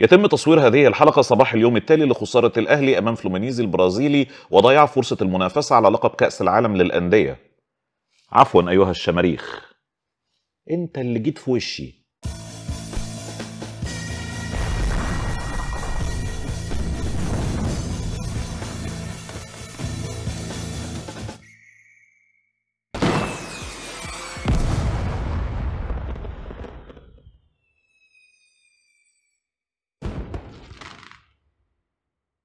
يتم تصوير هذه الحلقة صباح اليوم التالي لخسارة الأهلي أمام فلومينيزي البرازيلي وضياع فرصة المنافسة على لقب كأس العالم للأندية. عفوا أيها الشماريخ. أنت اللي جيت في وشي.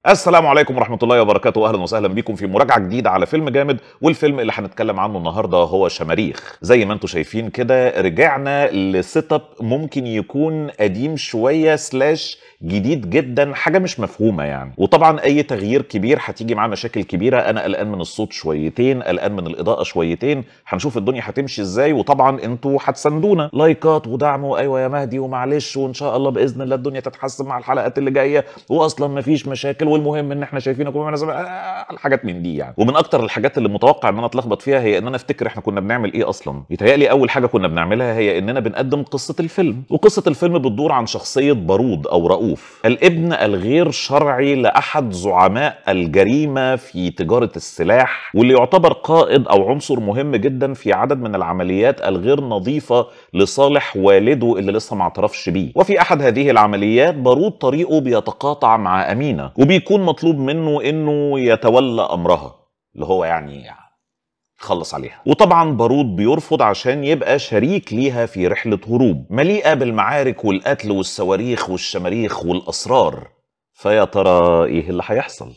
السلام عليكم ورحمة الله وبركاته. أهلا وسهلا بكم في مراجعة جديدة على فيلم جامد والفيلم اللي هنتكلم عنه النهاردة هو شماريخ. زي ما أنتم شايفين كده رجعنا ل setup ممكن يكون قديم شوية slash جديد جدا حاجة مش مفهومة يعني. وطبعا أي تغيير كبير هتيجي معاه مشاكل كبيرة. أنا قلقان من الصوت شويتين قلقان من الإضاءة شويتين. هنشوف الدنيا هتمشي إزاي. وطبعا أنتوا هتساندونا لايكات ودعم وأيوة يا مهدي ومعلش وإن شاء الله بإذن الله الدنيا تتحسن مع الحلقات اللي جاية. وأصلا مفيش مشاكل. والمهم إن إحنا شايفينكم بمعنى آه الحاجات من دي يعني. ومن أكتر الحاجات اللي متوقع إن أنا أتلخبط فيها هي إن أنا أفتكر إحنا كنا بنعمل إيه أصلا. يتهيألي أول حاجة كنا بنعملها هي إننا بنقدم قصة الفيلم. وقصة الفيلم بتدور عن شخصية بارود أو رؤوف. الابن الغير شرعي لأحد زعماء الجريمة في تجارة السلاح واللي يعتبر قائد أو عنصر مهم جدا في عدد من العمليات الغير نظيفة لصالح والده اللي لسه ما اعترفش بيه. وفي أحد هذه العمليات بارود طريقه بيتقاطع مع أمينة. وبيكون مطلوب منه إنه يتولى أمرها اللي هو يعني خلص عليها. وطبعا بارود بيرفض عشان يبقى شريك ليها في رحلة هروب مليئة بالمعارك والقتل والصواريخ والشماريخ والأسرار. فيا ترى إيه اللي هيحصل؟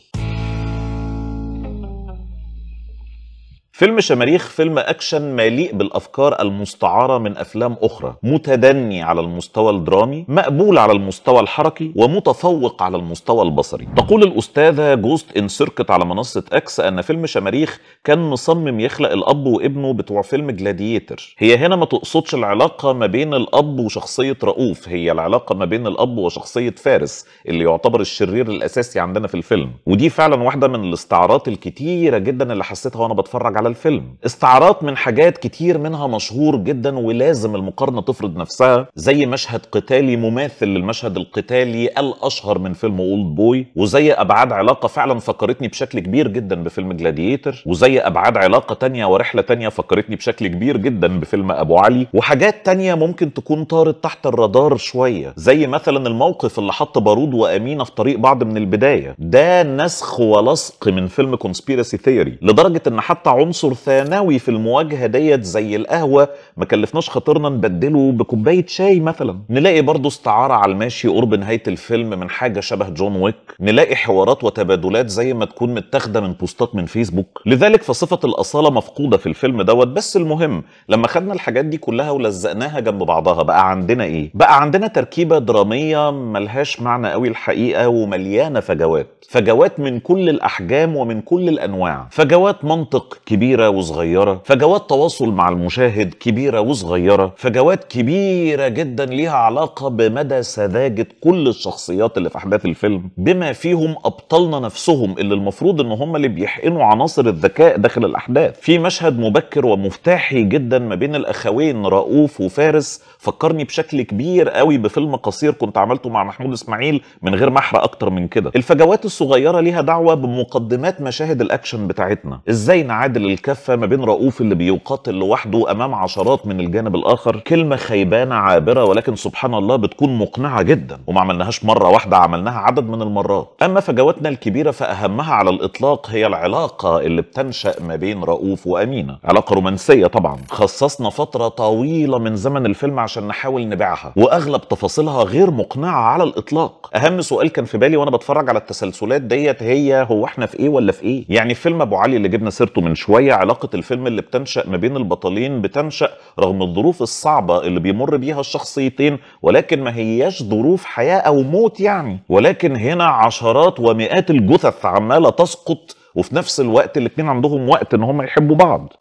فيلم شماريخ فيلم أكشن مليء بالأفكار المستعارة من أفلام أخرى متدني على المستوى الدرامي مقبول على المستوى الحركي ومتفوق على المستوى البصري. تقول الأستاذة Ghost in Circuit على منصة إكس أن فيلم شماريخ كان مصمم يخلق الأب وابنه بتوع فيلم Gladiator هي هنا ما تقصدش العلاقة ما بين الأب وشخصية رؤوف هي العلاقة ما بين الأب وشخصية فارس اللي يعتبر الشرير الأساسي عندنا في الفيلم. ودي فعلا واحدة من الاستعارات الكتيرة جدا اللي حسيتها وأنا بتفرج على على الفيلم. استعارات من حاجات كتير منها مشهور جدا ولازم المقارنة تفرض نفسها زي مشهد قتالي مماثل للمشهد القتالي الأشهر من فيلم Oldboy وزي أبعاد علاقة فعلا فكرتني بشكل كبير جدا بفيلم Gladiator وزي أبعاد علاقة تانية ورحلة تانية فكرتني بشكل كبير جدا بفيلم أبو علي وحاجات تانية ممكن تكون طارت تحت الرادار شوية زي مثلا الموقف اللي حط بارود وأمينة في طريق بعض من البداية. ده نسخ ولصق من فيلم Conspiracy Theory لدرجة إن حتى عنصر عنصر ثانوي في المواجهة ديت زي القهوة. ما كلفناش خاطرنا نبدله بكوباية شاي مثلا. نلاقي برضه استعارة على الماشي قرب نهاية الفيلم من حاجة شبه John Wick. نلاقي حوارات وتبادلات زي ما تكون متاخدة من بوستات من فيسبوك. لذلك فصفة الأصالة مفقودة في الفيلم دوت. بس المهم لما خدنا الحاجات دي كلها ولزقناها جنب بعضها بقى عندنا إيه؟ بقى عندنا تركيبة درامية ملهاش معنى قوي الحقيقة ومليانة فجوات. فجوات من كل الأحجام ومن كل الأنواع. فجوات منطق كبير كبيرة وصغيرة فجوات تواصل مع المشاهد كبيرة وصغيرة فجوات كبيرة جدا ليها علاقة بمدى سذاجة كل الشخصيات اللي في أحداث الفيلم بما فيهم أبطالنا نفسهم اللي المفروض إن هم اللي بيحقنوا عناصر الذكاء داخل الأحداث. في مشهد مبكر ومفتاحي جدا ما بين الأخوين رؤوف وفارس فكرني بشكل كبير قوي بفيلم قصير كنت عملته مع محمود إسماعيل من غير ما أحرق أكتر من كده. الفجوات الصغيرة ليها دعوة بمقدمات مشاهد الأكشن بتاعتنا. إزاي نعادل الكفة ما بين رؤوف اللي بيقاتل لوحده أمام عشرات من الجانب الآخر. كلمة خيبانة عابرة ولكن سبحان الله بتكون مقنعة جدا. وما عملناهاش مرة واحدة عملناها عدد من المرات. أما فجواتنا الكبيرة فأهمها على الإطلاق هي العلاقة اللي بتنشأ ما بين رؤوف وأمينة. علاقة رومانسية طبعا. خصصنا فترة طويلة من زمن الفيلم عشان نحاول نبيعها. وأغلب تفاصيلها غير مقنعة على الإطلاق. أهم سؤال كان في بالي وأنا بتفرج على التسلسلات ديت هي هو إحنا في إيه ولا في إيه؟ يعني فيلم أبو علي اللي جبنا سيرته من شوية علاقة الفيلم اللي بتنشأ ما بين البطلين بتنشأ رغم الظروف الصعبة اللي بيمر بيها الشخصيتين ولكن ما هياش ظروف حياة أو موت يعني. ولكن هنا عشرات ومئات الجثث عمالة تسقط وفي نفس الوقت الاتنين عندهم وقت إن هم يحبوا بعض.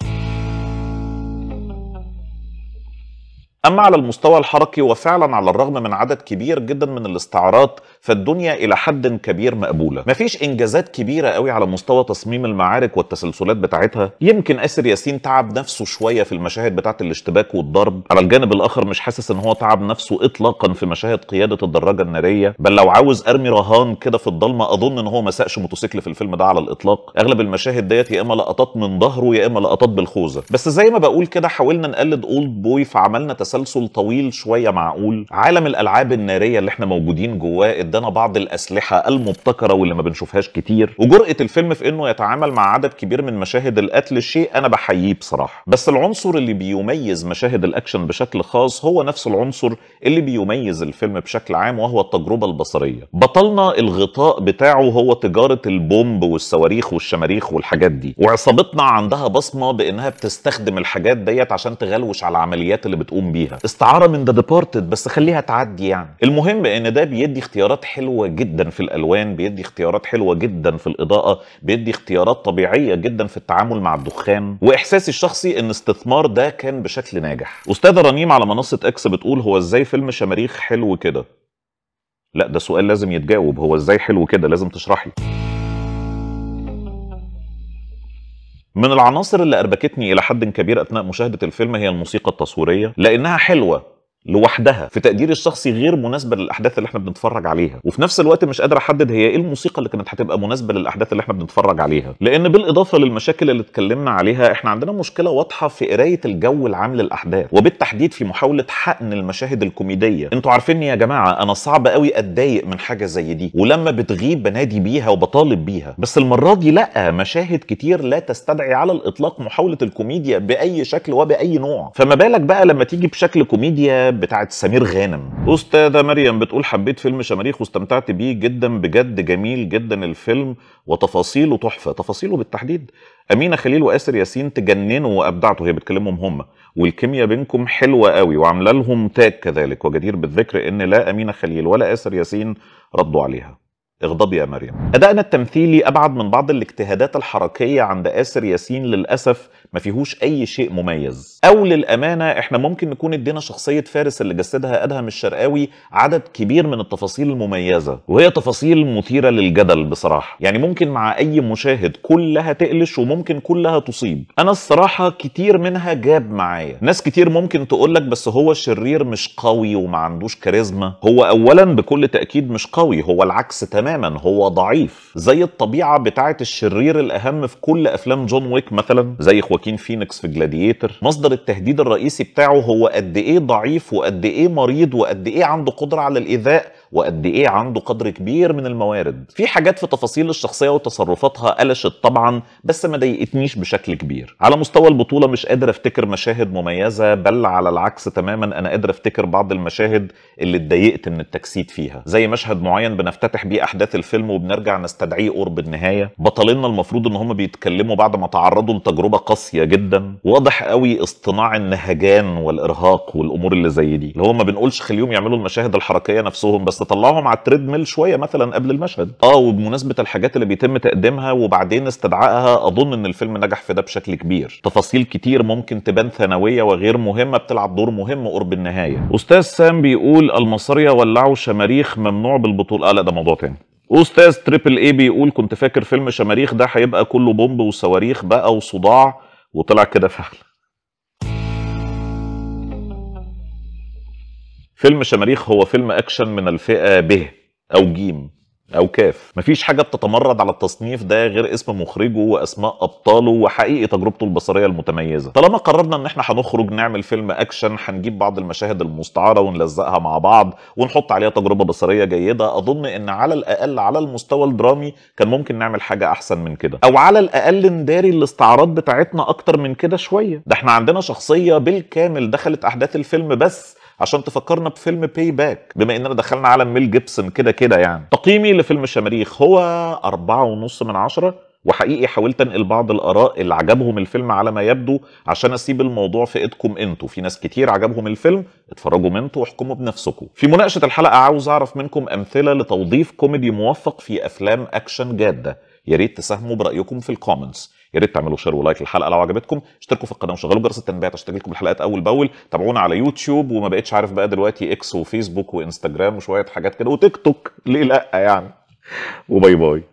أما على المستوى الحركي وفعلا على الرغم من عدد كبير جدا من الاستعارات فالدنيا إلى حد كبير مقبولة. مفيش إنجازات كبيرة قوي على مستوى تصميم المعارك والتسلسلات بتاعتها. يمكن آسر ياسين تعب نفسه شوية في المشاهد بتاعة الاشتباك والضرب. على الجانب الآخر مش حاسس إن هو تعب نفسه اطلاقا في مشاهد قيادة الدراجة النارية. بل لو عاوز أرمي رهان كده في الضلمة أظن إن هو ما ساقش موتوسيكل في الفيلم ده على الإطلاق. أغلب المشاهد ديت يا إما لقطات من ظهره يا إما لقطات بالخوذة. بس زي ما بقول كده حاولنا نقلد أولد بوي فعملنا تسلسل طويل شوية معقول. عالم الألعاب النارية اللي إحنا موجودين جواه ادانا بعض الأسلحة المبتكرة واللي ما بنشوفهاش كتير. وجرأة الفيلم في إنه يتعامل مع عدد كبير من مشاهد القتل شيء أنا بحييه بصراحة. بس العنصر اللي بيميز مشاهد الأكشن بشكل خاص هو نفس العنصر اللي بيميز الفيلم بشكل عام وهو التجربة البصرية. بطلنا الغطاء بتاعه هو تجارة البومب والصواريخ والشماريخ والحاجات دي. وعصابتنا عندها بصمة بإنها بتستخدم الحاجات ديت عشان تغلوش على العمليات اللي بتقوم بيها. استعارة من The Departed بس خليها تعدي يعني. المهم إن ده بيدي اختيارات حلوة جدا في الألوان بيدي اختيارات حلوة جدا في الإضاءة بيدي اختيارات طبيعية جدا في التعامل مع الدخان. وإحساسي الشخصي إن استثمار ده كان بشكل ناجح. أستاذة رنيم على منصة إكس بتقول هو إزاي فيلم شماريخ حلو كده؟ لا ده سؤال لازم يتجاوب. هو إزاي حلو كده؟ لازم تشرحي. من العناصر اللي أربكتني إلى حد كبير أثناء مشاهدة الفيلم هي الموسيقى التصويرية لأنها حلوة. لوحدها في تقديري الشخصي غير مناسبة للأحداث اللي إحنا بنتفرج عليها. وفي نفس الوقت مش قادر أحدد هي إيه الموسيقى اللي كانت هتبقى مناسبة للأحداث اللي إحنا بنتفرج عليها. لأن بالإضافة للمشاكل اللي اتكلمنا عليها إحنا عندنا مشكلة واضحة في قراية الجو العام للأحداث. وبالتحديد في محاولة حقن المشاهد الكوميدية. أنتوا عارفيني يا جماعة أنا صعب قوي أتضايق من حاجة زي دي. ولما بتغيب بنادي بيها وبطالب بيها. بس المرة دي لأ مشاهد كتير لا تستدعي على الإطلاق محاولة الكوميديا بأي شكل وبأي نوع. فما بالك بقى لما تيجي بشكل كوميديا بتاعت سمير غانم. أستاذة مريم بتقول حبيت فيلم شماريخ واستمتعت بيه جدا بجد جميل جدا الفيلم وتفاصيله تحفة تفاصيله بالتحديد. أمينة خليل وآسر ياسين تجننوا وأبدعتوا هي بتكلمهم هم. والكيمياء بينكم حلوة قوي وعاملة لهم تاج كذلك وجدير بالذكر إن لا أمينة خليل ولا آسر ياسين ردوا عليها. اغضبي يا مريم. أدائنا التمثيلي أبعد من بعض الاجتهادات الحركية عند آسر ياسين للأسف ما فيهوش أي شيء مميز. أو للأمانة إحنا ممكن نكون إدينا شخصية فارس اللي جسدها ادهم الشرقاوي عدد كبير من التفاصيل المميزة وهي تفاصيل مثيرة للجدل بصراحة. يعني ممكن مع أي مشاهد كلها تقلش وممكن كلها تصيب. أنا الصراحة كتير منها جاب معايا. ناس كتير ممكن تقول لك بس هو الشرير مش قوي وما عندوش كاريزما. هو اولا بكل تأكيد مش قوي هو العكس تماما هو ضعيف. زي الطبيعة بتاعة الشرير الأهم في كل أفلام John Wick مثلا زي خواكين فينيكس في Gladiator. مصدر التهديد الرئيسي بتاعه هو قد إيه ضعيف وقد إيه مريض وقد إيه عنده قدرة على الإيذاء وقد إيه عنده قدر كبير من الموارد. في حاجات في تفاصيل الشخصية وتصرفاتها قلشت طبعا بس ما ضايقتنيش بشكل كبير. على مستوى البطولة مش قادر أفتكر مشاهد مميزة بل على العكس تماما أنا قادر أفتكر بعض المشاهد اللي اتضايقت من التجسيد فيها. زي مشهد معين بنفتتح بيه أحداث الفيلم وبنرجع نستدعيه قرب النهايه بطلنا المفروض إن هم بيتكلموا بعد ما تعرضوا لتجربة قاسية جدا. واضح قوي اصطناع النهجان والإرهاق والأمور اللي زي دي. اللي هو ما بنقولش خليهم يعملوا المشاهد الحركية نفسهم بس طلعهم على التريد ميل شوية مثلا قبل المشهد. آه وبمناسبة الحاجات اللي بيتم تقديمها وبعدين استدعائها أظن إن الفيلم نجح في ده بشكل كبير. تفاصيل كتير ممكن تبان ثانوية وغير مهمة بتلعب دور مهم قرب النهاية. أستاذ سام بيقول المصرية ولعوا شماريخ ممنوع بالبطولة. آه لا ده موضوع تاني. أستاذ Triple A بيقول كنت فاكر فيلم شماريخ ده هيبقى كله بومب وصواريخ بقى وصداع. وطلع كده فعلا. فيلم شماريخ هو فيلم أكشن من الفئة ب أو جيم أو كاف مفيش حاجة بتتمرد على التصنيف ده غير اسم مخرجه وأسماء أبطاله وحقيقي تجربته البصرية المتميزة. طالما قررنا إن إحنا هنخرج نعمل فيلم أكشن هنجيب بعض المشاهد المستعارة ونلزقها مع بعض ونحط عليها تجربة بصرية جيدة. أظن إن على الأقل على المستوى الدرامي كان ممكن نعمل حاجة أحسن من كده. أو على الأقل نداري الاستعارات بتاعتنا أكتر من كده شوية. ده إحنا عندنا شخصية بالكامل دخلت أحداث الفيلم بس عشان تفكرنا بفيلم Payback بما إننا دخلنا عالم ميل جيبسون كده كده يعني. تقييمي لفيلم شماريخ هو أربعة ونص من عشرة وحقيقي حاولت أنقل بعض الآراء اللي عجبهم الفيلم على ما يبدو عشان أسيب الموضوع في إيدكم أنتوا. في ناس كتير عجبهم الفيلم اتفرجوا انتوا واحكموا بنفسكم. في مناقشة الحلقة عاوز أعرف منكم أمثلة لتوظيف كوميدي موفق في أفلام أكشن جادة. يا ريت تساهموا برأيكم في ال comments يا ريت تعملوا share و like للحلقة لو عجبتكم. اشتركوا في القناة وشغلوا جرس التنبيهات عشان تجيلكم الحلقات أول بأول. تابعونا على يوتيوب وما بقتش عارف بقى دلوقتي إكس وفيسبوك وإنستجرام وشوية حاجات كده وتيك توك. ليه لأ يعني. و bye bye.